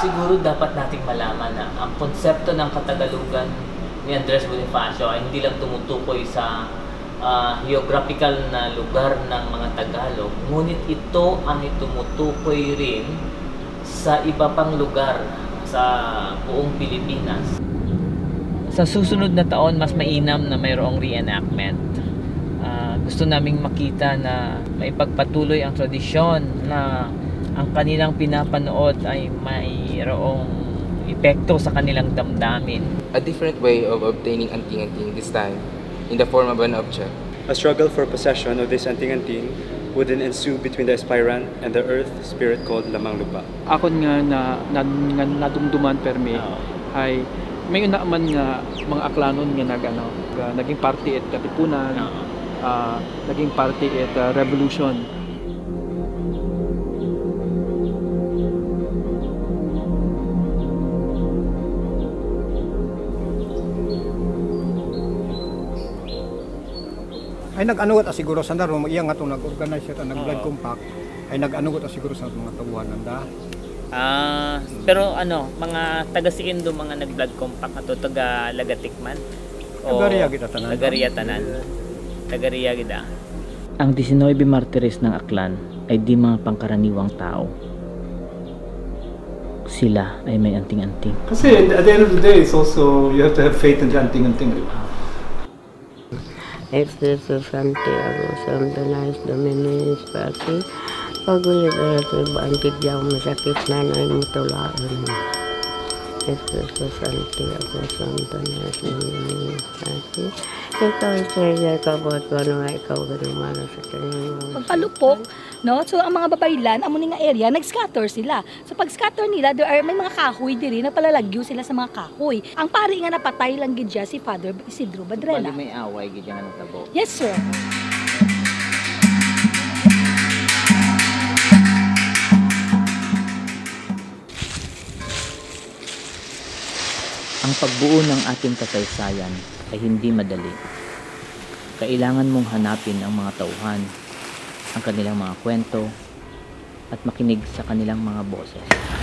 siguro dapat nating malaman na ang konsepto ng Katagalugan ni Andres Bonifacio ay hindi lang tumutukoy sa ah, geographical na lugar ng mga Tagalog, ngunit ito ang itumutukoy rin sa iba pang lugar sa buong Pilipinas. Sa susunod na taon, mas mainam na mayroong reenactment. Ah, gusto naming makita na maipagpatuloy ang tradisyon na ang kanilang pinapanood ay mayroong epekto sa kanilang damdamin. A different way of obtaining anting-anting this time in the form of an object. A struggle for possession of this anting-anting would then ensue between the aspirant and the earth spirit called Lamang Lupa. Ako nga na, na, na nadumduman permi Oo. ay may una man nga mga aklanon nga nag ano, naging party at katipunan, Oo. ah, naging party at ah, revolution. Ay nag-anugot as siguro sa naro iya nga to nag-organize siya nag-blood compact ay nag-anugot as siguro sa mga tabuhanan da Ah, pero ano, mga taga Sikindo mga nag-blood compact ato taga Lagatikman. Tagariya kita tanan. Tagariya tanan. Tagariya gida. Ang 19 martires ng Aklan ay di mga pangkaraniwang tao. Sila ay may anting-anting. Kasi at the end of the day, it's also, you have to have faith in the anting-anting. di ba? Espiritu Santiago, Santo Nais Dominis Pati, Pagulit ay bantik jauh masakit na na mutulaan mo. Espiritu Santiago, Santo Nais Dominis Pati, ikaw sa kabot ko na ikaw ganumano sa mo. pagpalupok, no? So ang mga babaylan, amo nga area, nag-scatter sila. So pag scatter nila, there are may mga kahoy diri na palalagyo sila sa mga kahoy. Ang pari nga napatay lang gid siya si Father Isidro Badrela. may away gid nga tabo. Yes, sir. Ang pagbuo ng ating kasaysayan ay hindi madali. Kailangan mong hanapin ang mga tauhan, ang kanilang mga kwento, at makinig sa kanilang mga boses.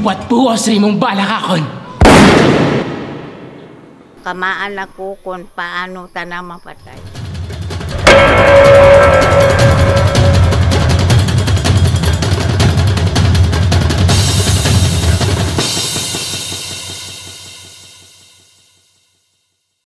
Ubat buwas rin mong balakakon. Kamaan ako kung paano tanang mapatay.